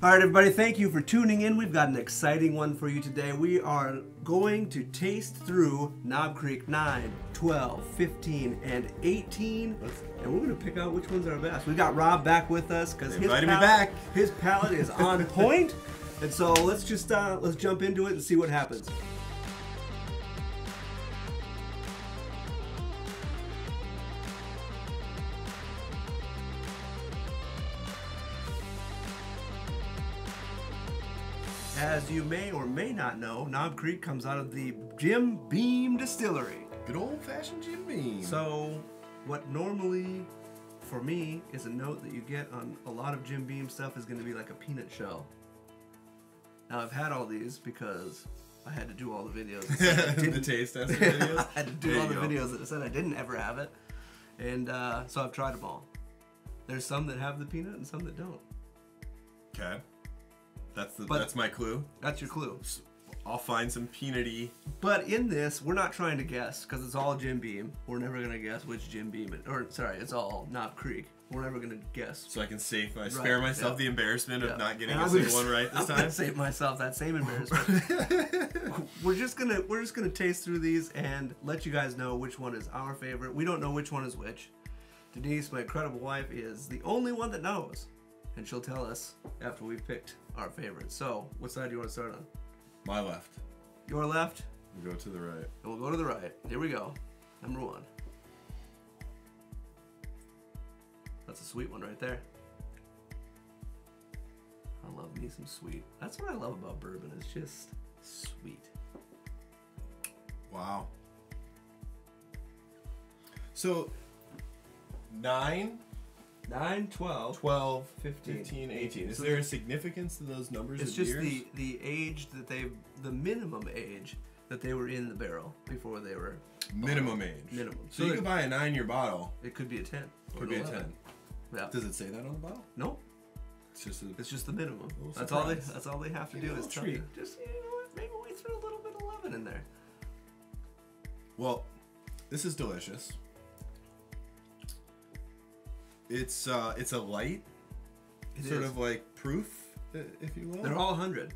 All right, everybody, thank you for tuning in. We've got an exciting one for you today. We are going to taste through Knob Creek 9, 12, 15, and 18, and we're going to pick out which ones are best. We've got Rob back with us because his, palate- back. his palate is on point. And so let's just uh, let's jump into it and see what happens. As you may or may not know, Knob Creek comes out of the Jim Beam Distillery. Good old fashioned Jim Beam. So, what normally for me is a note that you get on a lot of Jim Beam stuff is going to be like a peanut shell. Now, I've had all these because I had to do all the videos. I the taste test videos. I had to do There all the go. videos that said I didn't ever have it. And uh, so I've tried them all. There's some that have the peanut and some that don't. Okay. That's the But- that's my clue. That's your clue. I'll find some peanutty. But in this, we're not trying to guess because it's all Jim Beam. We're never gonna guess which Jim Beam it, or sorry, it's all Knob Creek. We're never gonna guess. So I can save my spare myself yeah. the embarrassment Yeah. of not getting And a single one right this I'm time. save myself that same embarrassment. we're just gonna we're just gonna taste through these and let you guys know which one is our favorite. We don't know which one is which. Denise, my incredible wife, is the only one that knows, and she'll tell us after we've picked our favorite. So, what side do you want to start on? My left. Your left, We go to the right. and we'll go to the right. Here we go. Number one. That's a sweet one right there. I love me some sweet. That's what I love about bourbon. It's just sweet. Wow. So 9, 9, 12, 12, 15, 15, 18. Is So there a significance to those numbers It's just years? the the age that they the minimum age that they were in the barrel before they were minimum age. Minimum. So, So you could buy a 9 year bottle. it could be a 10. Could be a 10. Yeah. Does it say that on the bottle? No, It's just a it's just the minimum. That's all they that's all they have to Give do is tell you. Just you know what, maybe we threw a little bit of lemon in there. Well, this is delicious. It's uh, it's a light, It sort is. of like proof, if you will. They're all 100.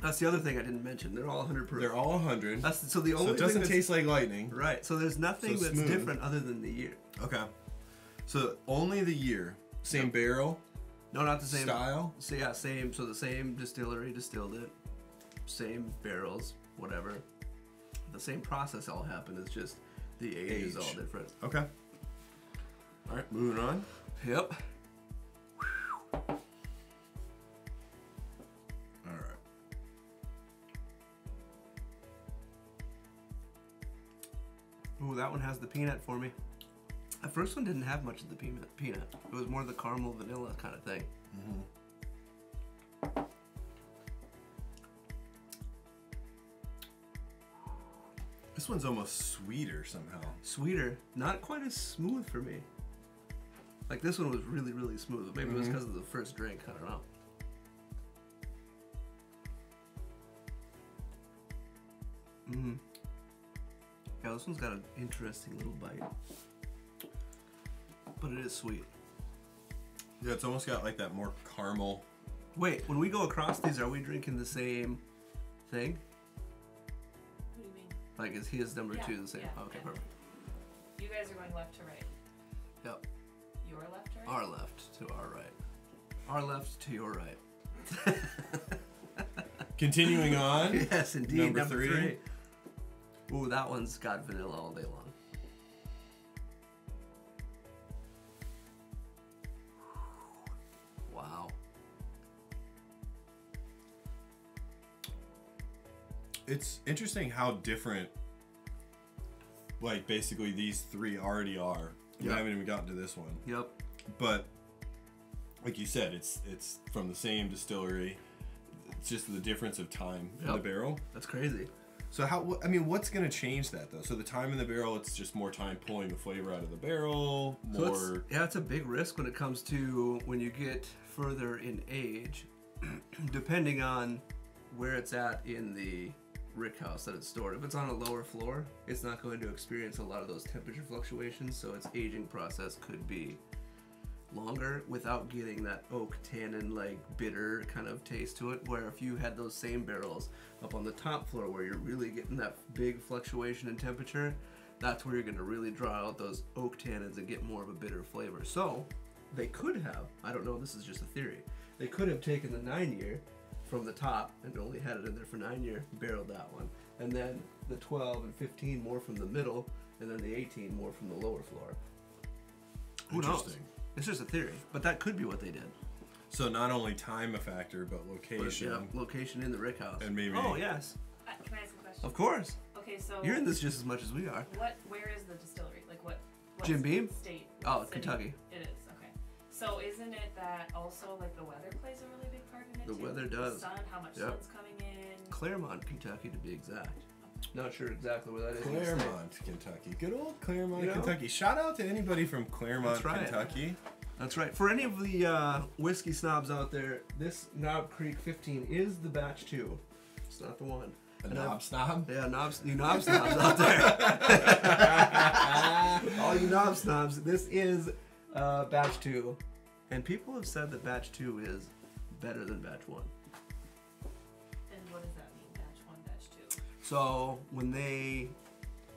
That's the other thing I didn't mention. They're all 100 proof. They're all 100. That's so the only so it doesn't taste like lightning. right. So there's nothing So that's smooth. different other than the year. Okay. So only the year, same barrel, No, not the same style. So yeah, same. So the same distillery distilled it, same barrels, whatever. The same process all happened. It's just the age, is all different. Okay. All right, moving on. Yep. All right. Ooh, that one has the peanut for me. The first one didn't have much of the peanut. Peanut. It was more the caramel vanilla kind of thing. Mhm. This one's almost sweeter somehow. Sweeter, not quite as smooth for me. Like this one was really, really smooth. Maybe it was because of the first drink. I don't know. Mm. Yeah, this one's got an interesting little bite, but it is sweet. Yeah, it's almost got like that more caramel. Wait, when we go across these, are we drinking the same thing? What do you mean? Like, is his number Yeah, two the same? yeah, okay, yeah. perfect. You guys are going left to right. Yep. Your left to right? Our left to our right. Our left to your right. Continuing on. yes, indeed. Number Number, three. three. Ooh, that one's got vanilla all day long. Wow. It's interesting how different, like basically these three already are. We Yeah. haven't even gotten to this one, Yep. but like you said, it's it's from the same distillery. It's just the difference of time in the barrel. That's crazy. So how? I mean, what's gonna change that though? So the time in the barrel, it's just more time pulling the flavor out of the barrel. So More. it's, yeah, it's a big risk when it comes to when you get further in age, depending on where it's at in the rick house that it's stored. If it's on a lower floor, it's not going to experience a lot of those temperature fluctuations, so its aging process could be longer without getting that oak tannin like bitter kind of taste to it. Where if you had those same barrels up on the top floor where you're really getting that big fluctuation in temperature, that's where you're gonna really draw out those oak tannins and get more of a bitter flavor. So they could have, I don't know, this is just a theory, they could have taken the nine year from the top and only had it in there for nine year, barreled that one. And then the 12 and 15 more from the middle, and then the 18 more from the lower floor. Who knows? Interesting. It's just a theory, but that could be what they did. So not only time a factor, but But, location yeah, location in the rick house. and maybe. Oh yes, Uh, can I ask a question? of course. Okay, so You're in this just as much as we are. what? Where is the distillery? Like what? what Jim Beam? State. Oh, city? Kentucky. It is okay. So isn't it that also like the weather plays a really big part in it The too? weather does. The sun, how much Yep. sun's coming in. Clermont, Kentucky, to be exact. Not sure exactly where that is. in the state. Clermont, Kentucky. Good old Clermont, You know? Kentucky. Shout out to anybody from Clermont, That's right. Kentucky. That's right. For any of the uh, whiskey snobs out there, this Knob Creek 15 is the batch two. It's not the one. A And I've- knob snob. Yeah, knobs, you knob snobs out there. All you knob snobs, this is uh, batch two, and people have said that batch two is better than batch one. And what does that mean? Batch one, batch two. So when they,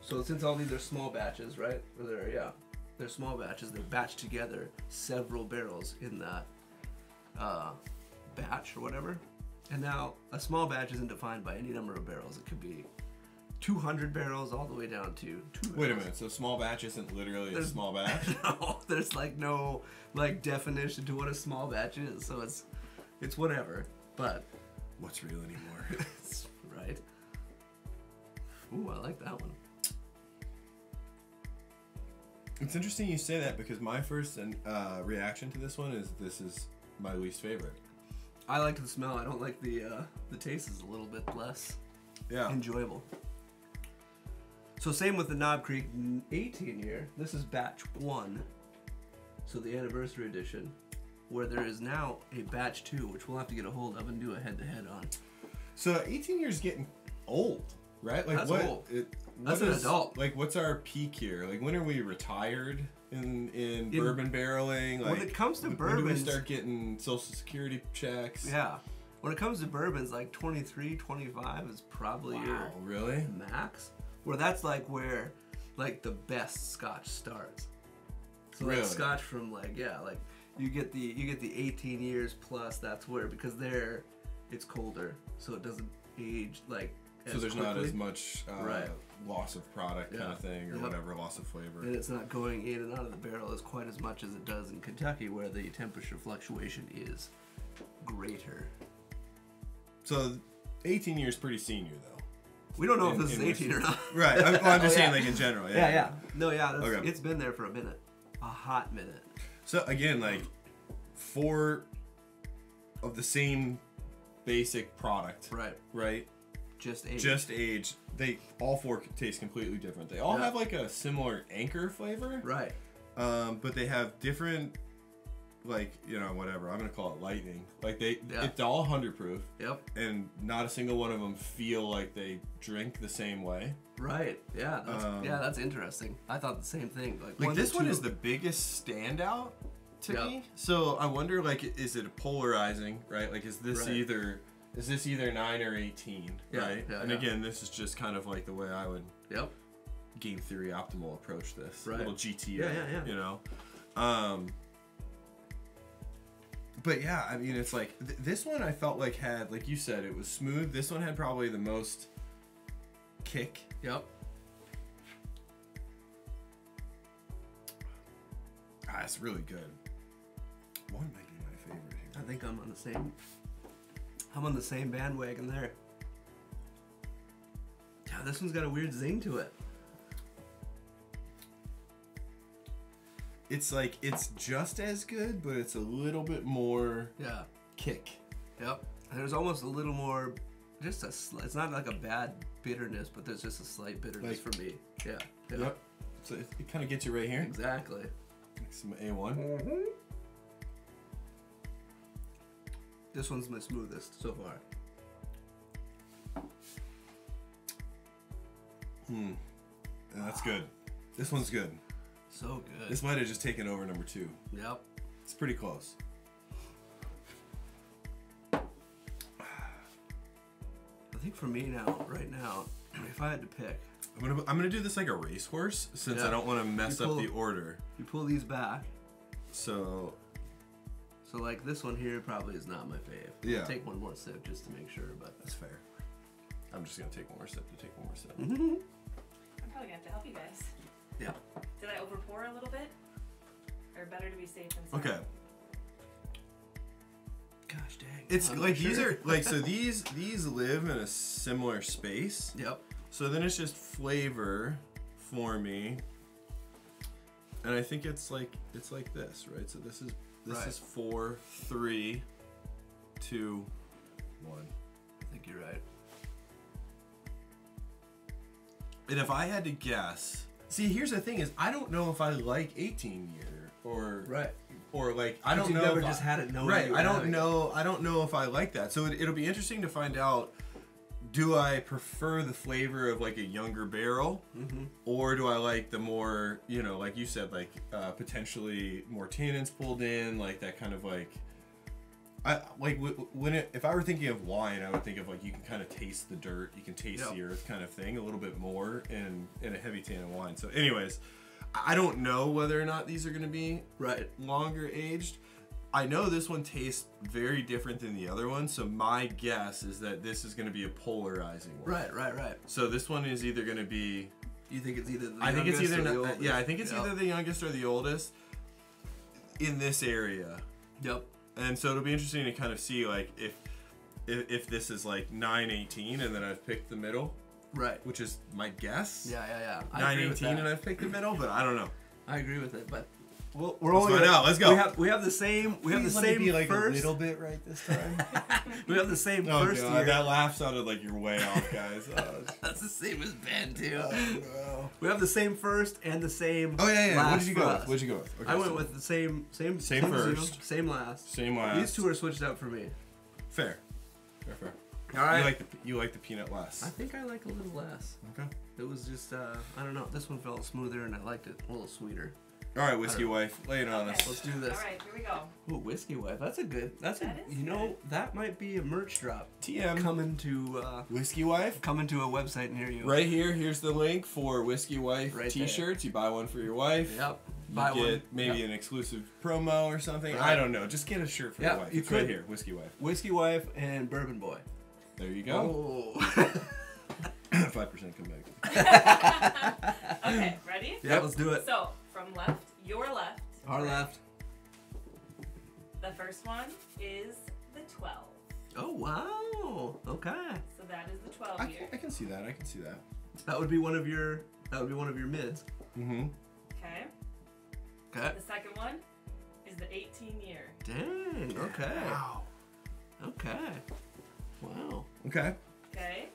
so since all these are small batches, right? Or they're yeah, they're small batches. They batch together several barrels in that uh, batch or whatever. And now a small batch isn't defined by any number of barrels. It could be 200 barrels all the way down to two. Wait a minute. So small batch isn't literally a small batch? no, there's like no like definition to what a small batch is. So it's it's whatever. But What's real anymore? right. Ooh, I like that one. It's interesting you say that because my first uh, reaction to this one is this is my least favorite. I like the smell. I don't like the uh, the taste is a little bit less Yeah. enjoyable. So same with the Knob Creek 18 year. This is batch one. So the anniversary edition, where there is now a batch two, which we'll have to get a hold of and do a head to head on. So 18 years getting old, right? Like That's what? old. It, That's what an adult. Like what's our peak here? Like when are we retired in in, In- bourbon barreling? Like when it comes to when, when do we bourbons- start getting social security checks? Yeah. When it comes to bourbons, like 23, 25 is probably Wow, your really? max. Where that's like where like the best scotch starts. So like scotch from like yeah, like you get the you get the 18 years plus that's where because there it's colder, so it doesn't age like So there's not as much uh, Right. loss of product kind of thing or Yep. whatever, loss of flavor. and it's not going in and out of the barrel as quite as much as it does in Kentucky where the temperature fluctuation is greater. So 18 years pretty senior though. We don't know In- if this is 18 or not. Right. I'm, well, I'm just Oh, saying yeah. like in general. Yeah, yeah. No, yeah, that's, Okay. it's been there for a minute. A hot minute. So again, like four of the same basic product, Right. right? Just age. Just age. They all four taste completely different. They all Yeah. have like a similar anchor flavor, Right. um, but they have different, like you know whatever. I'm gonna call it lightning. Like they, Yeah. it's all hundred proof, Yep. and not a single one of them feel like they drink the same way. Right. Yeah. That's, Um, yeah. That's interesting. I thought the same thing. Like, Like one this one is the biggest standout to Yeah. me. So I wonder, like, is it polarizing, right? Like, is this Right. either is this either nine or eighteen, Yeah, right? yeah, and again, this is just kind of like the way I would Yep. game theory optimal approach this Right. little GTO, Yeah, yeah, yeah. you know. Um, but yeah, I mean, it's like th- this one I felt like had, like you said, it was smooth. This one had probably the most kick. Yep. Ah, it's really good. One might be my favorite here. I think I'm on the same. I'm on the same bandwagon there. Yeah, this one's got a weird zing to it. It's like it's just as good, but it's a little bit more Yeah. kick. Yep. There's almost a little more, just a. Sl- it's not like a bad bitterness, but there's just a slight bitterness Like- for me. Yeah. Yeah. Yep. So it, it kind of gets you right here. Exactly. Some A1. Mm-hmm. This one's my smoothest so far. Hmm. Yeah, that's good. This one's good. So good. This might have just taken over number two. Yep. It's pretty close. I think for me now, right now, if I had to pick, I'm gonna I'm gonna do this like a racehorse since Yeah. I don't want to mess You up the order. you pull these back. So So like this one here probably is not my fave. Yeah. Take one more sip just to make sure, but that's fair. I'm just gonna take one more sip to take one more sip. I'm probably gonna have to help you guys. Yeah. Did I over pour a little bit? Or better to be safe than sorry? Okay. Gosh dang. It's I'm not like these are like so these these live in a similar space. Yep. So then it's just flavor for me. And I think it's like it's like this, right? So this is this Right. is four, three, two, one. I think you're right. And if I had to guess, see, here's the thing: is I don't know if I like 18 year or Right. or like I don't know. never just I, had it right. I don't having it. know. I don't know if I like that. So it, it'll be interesting to find out. Do I prefer the flavor of like a younger barrel, Mm-hmm. or do I like the more, you know, like you said, like uh, potentially more tannins pulled in, like that kind of like. I like w- when it, if I were thinking of wine, I would think of like you can kind of taste the dirt, you can taste Yep. the earth, kind of thing, a little bit more in in a heavy tannin wine. So, anyways, I don't know whether or not these are going to be Right. longer aged. I know this one tastes very different than the other one, so my guess is that this is going to be a polarizing one. Right. Right. Right. So this one is either going to be You think it's either the I think it's either not, yeah, I think it's Yep. either the youngest or the oldest in this area. Yep. And so it'll be interesting to kind of see like if if, if this is like 918 and then I've picked the middle, Right. which is my guess. Yeah. Yeah. Yeah. I 918 and I've picked the middle, but I don't know. I agree with it, but we'll, we're Let's only find out. Let's go. We have we have the same we have the same first bit right this time. we have the same oh first god, year. that laugh sounded like you're way off, guys. Oh, That's the same as Ben too. no. We have the same first and the same. Oh yeah, yeah. What last did you go us. with? What'd you go with? Okay, I went so- with the same same Same same zero, first. same last. same last. These two are switched out for me. fair. Fair, fair. All right. You like the you like the peanut less. I think I like a little less. Okay. It was just uh, I don't know. This one felt smoother and I liked it a little sweeter. All right, whiskey wife, lay it on Okay. us. Let's do this. All right, here we go. Ooh, whiskey wife. That's a good. That's That a. is You know that might be a merch drop TM. coming to uh, Whiskey wife. coming to a website near you. Right here, here's the link for Whiskey Wife Right t-shirts. You buy one for your wife. Yep. You Buy get one. maybe Yep. an exclusive promo or something. Right. I don't know. Just get a shirt for Yeah, your wife. you It's right could. here, Whiskey Wife. Whiskey wife and bourbon boy. There you go. Oh. Five percent come back. Okay, ready? yeah, let's do it. So, from left, your left. Our left. The first one is the 12. Oh wow. Okay. So that is the 12 I year. can, I can see that. I can see that. That would be one of your. That would be one of your mids. Mm-hmm. Okay. Okay. The second one is the 18 year. Dang. Okay. Wow. Okay. Wow. Okay. Okay.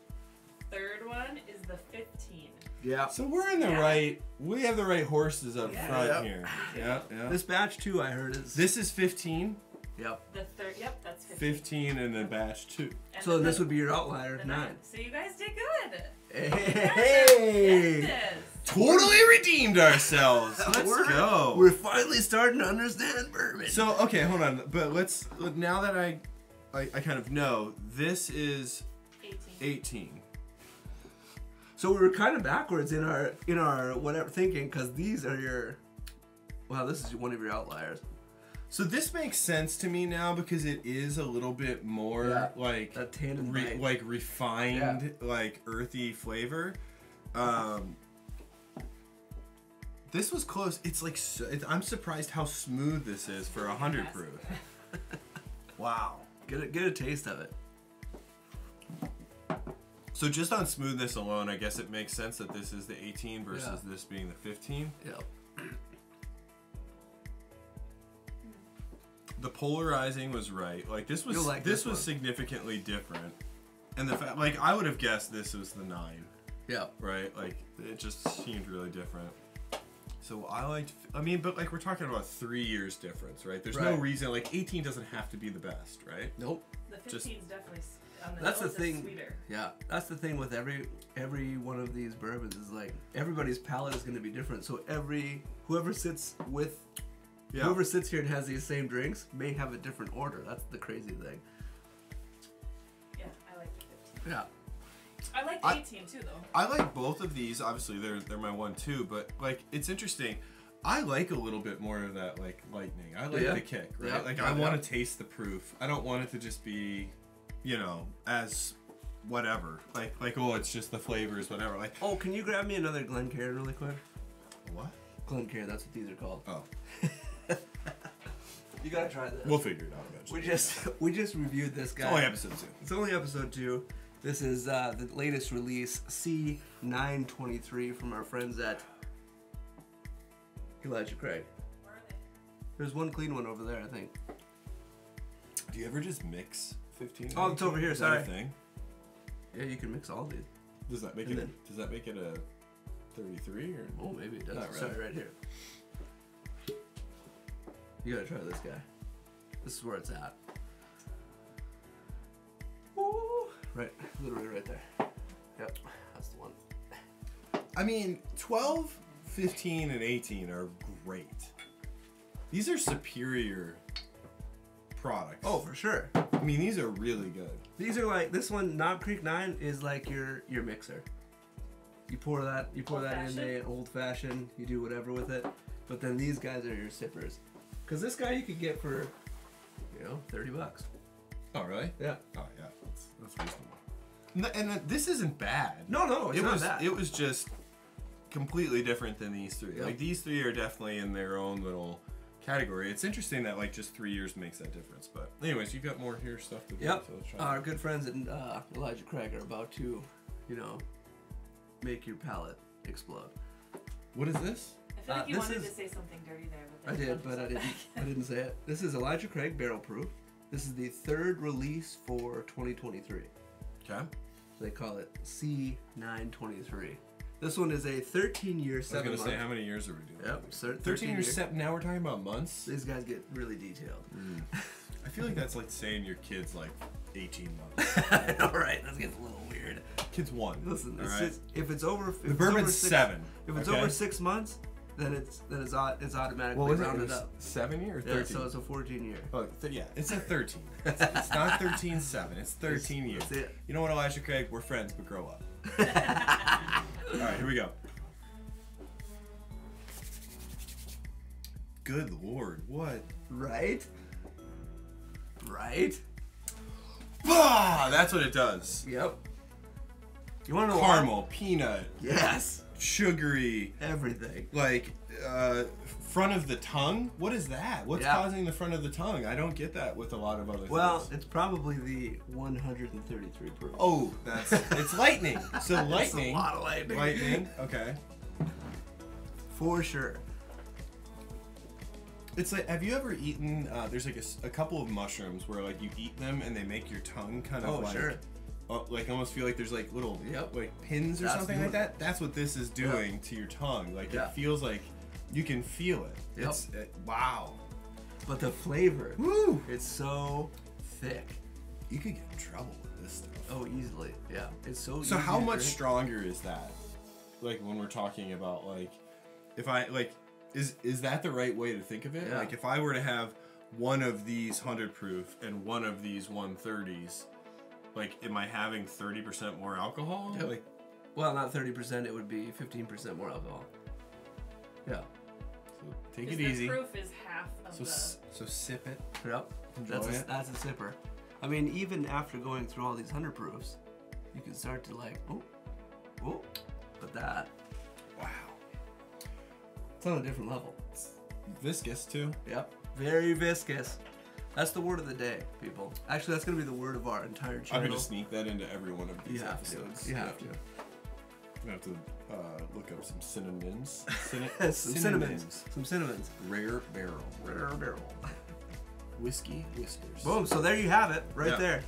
Third one is the 15. Yeah. So we're in the Yeah. right. We have the right horses up Yeah. front Yep. here. Yeah. Yeah. This batch too, I heard is. This is 15. Yep. The third, yep, that's 15. 15 and then batch two. And So then this would be your outlier the nine. So you guys did good. Hey. Yes. Totally redeemed ourselves. Let's We're- go. We're finally starting to understand bourbon. So okay, hold on. But let's now that I, I, I kind of know this is 18. 18. So we were kind of backwards in our in our whatever thinking because these are your. Wow, this is one of your outliers. So this makes sense to me now because it is a little bit more Yeah. like re- like refined, like earthy flavor. Um, this was close. It's like so, it, I'm surprised how smooth this is for a hundred proof. Wow. Get a, get a taste of it. So just on smoothness alone, I guess it makes sense that this is the 18 versus Yeah. this being the 15. Yep. The polarizing was right. Like this was like this, this was significantly different. And the fact like I would have guessed this was the 9, Yep. right? Like it just seemed really different. So I liked I mean, but like we're talking about 3 years difference, right? There's no reason like 18 doesn't have to be the best, right? Nope. The 15 Just- is definitely s- on the That's the thing. sweeter. Yeah, that's the thing with every every one of these bourbons is like everybody's palate is going to be different. So every whoever sits with Yeah. Whoever sits here and has these same drinks may have a different order. That's the crazy thing. Yeah, I like the 15. Yeah. I like the I- 18 too, though. I like both of these. Obviously, they're they're my one too. But like, it's interesting. I like a little bit more of that like lightning. I like Yeah. the kick, right? Yeah. Like Yeah, I yeah. want to taste the proof. I don't want it to just be, you know, as whatever. Like like oh, it's just the flavors, whatever. Like Oh, can you grab me another Glencairn really quick? what? Glencairn, that's what these are called. Oh, You gotta try this. we'll figure it out eventually. we just we just reviewed this guy. It's only episode two. It's only episode two. This is uh, the latest release, C923, from our friends at Elijah Craig. Where are they? There's one clean one over there, I think. Do you ever just mix fifteen? Oh, it's over here, Is that a sorry. thing? Yeah, you can mix all these. Does that make And it? then- does that make it a thirty-three or? Oh, maybe it does. Not Sorry, really. right here. You gotta try this guy. This is where it's at. Ooh. Right, literally right there. Yep, that's the one. I mean, 12, 15, and 18 are great. These are superior products. Oh, for sure. I mean, these are really good. These are like this one. Knob Creek Nine is like your your mixer. You pour that you pour that in a old fashioned. You do whatever with it. But then these guys are your sippers. Cause this guy you could get for, you know, thirty bucks. Oh, really? Yeah. Oh, yeah. That's, that's reasonable. And, th- and uh, this isn't bad. No, no, it's it not was bad. it was just completely different than these three. Yep. Like these three are definitely in their own little category. It's interesting that like just three years makes that difference. But anyways, you've got more here stuff to do. Yep. So let's try Our good friends in uh, Elijah Craig are about to, you know, make your palate explode. What is this? I feel Uh, like you this wanted is- to say something dirty there, but I did, but I didn't. I didn't say it. This is Elijah Craig Barrel Proof. This is the third release for 2023. Okay. They call it C923. This one is a 13 year, I was gonna month. say how many years are we doing? Yep, sir, 13 years. year- Seven, now we're talking about months. These guys get really detailed. Mm. I feel like that's like saying your kid's like 18 months. all right, know, right? This gets a little weird. Kid's one. Listen, it's right? just, if it's over, if the it's bourbon's over six, seven. If it's okay? over six months, then it's then it's au- it's automatically what was it? It rounded was up. seven year or Yeah, 13? so it's a 14 year. Oh, th- yeah, it's a 13. It's, it's not 13 7. It's 13 years. It. You know what, Elijah Craig? We're friends, but grow up. All right, here we go. Good lord, what? Right? Right? Ah, that's what it does. Yep. You want to know why? Caramel, peanut, Yes. sugary, Everything. like uh, front of the tongue. What is that? What's Yeah. causing the front of the tongue? I don't get that with a lot of other Well, things. Well, it's probably the 133 proof. Oh, that's it's lightning. So That's lightning. a lot of lightning. Lightning. Okay. For sure. It's like, have you ever eaten? Uh, there's like a couple of mushrooms where like you eat them and they make your tongue kind of Oh, like, sure. uh, like almost feel like there's like little Yep. like pins or That's something like that. That's what this is doing to your tongue. Like Yeah. it feels like you can feel it. Yep. It's it, wow. But the flavor, Woo! it's so thick. You could get in trouble with this stuff. Oh, easily. Yeah. It's so So how much drink. stronger is that? Like when we're talking about like, if I like, is is that the right way to think of it? Yeah. Like if I were to have one of these hundred proof and one of these one thirties, like am I having thirty percent more alcohol? Like Well, not 30%, it would be 15% more alcohol. Yeah. So take 'Cause it the easy. proof is half of So the. so sip it. Yep. Enjoy That's a, it. that's a sipper. I mean, even after going through all these 100 proofs, you can start to like, oh, oh, but that, Wow. it's on a different level. Viscous too. Yep. Very viscous. That's the word of the day, people. Actually, that's going to be the word of our entire channel. I'm gonna sneak that into every one of you these to. episodes. You have to. I'm have to uh, look up some synonyms. Syn- Some cinnamons. Some cinnamons. Rare barrel. Rare barrel. Whiskey whiskers. Boom. So there you have it, right Yeah. there.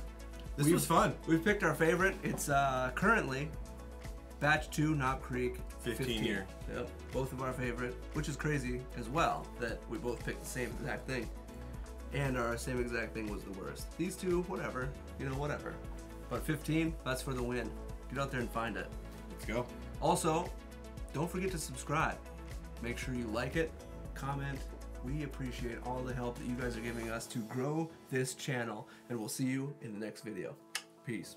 This We- was fun. We've picked our favorite. It's uh, currently Batch 2 Knob Creek 15 year. Yep. Both of our favorite, which is crazy as well that we both picked the same exact thing. And our same exact thing was the worst. These two, whatever. You know, whatever. But 15, that's for the win. Get out there and find it. Let's go. Also, don't forget to subscribe. Make sure you like it, comment, We appreciate all the help that you guys are giving us to grow this channel, and we'll see you in the next video. Peace.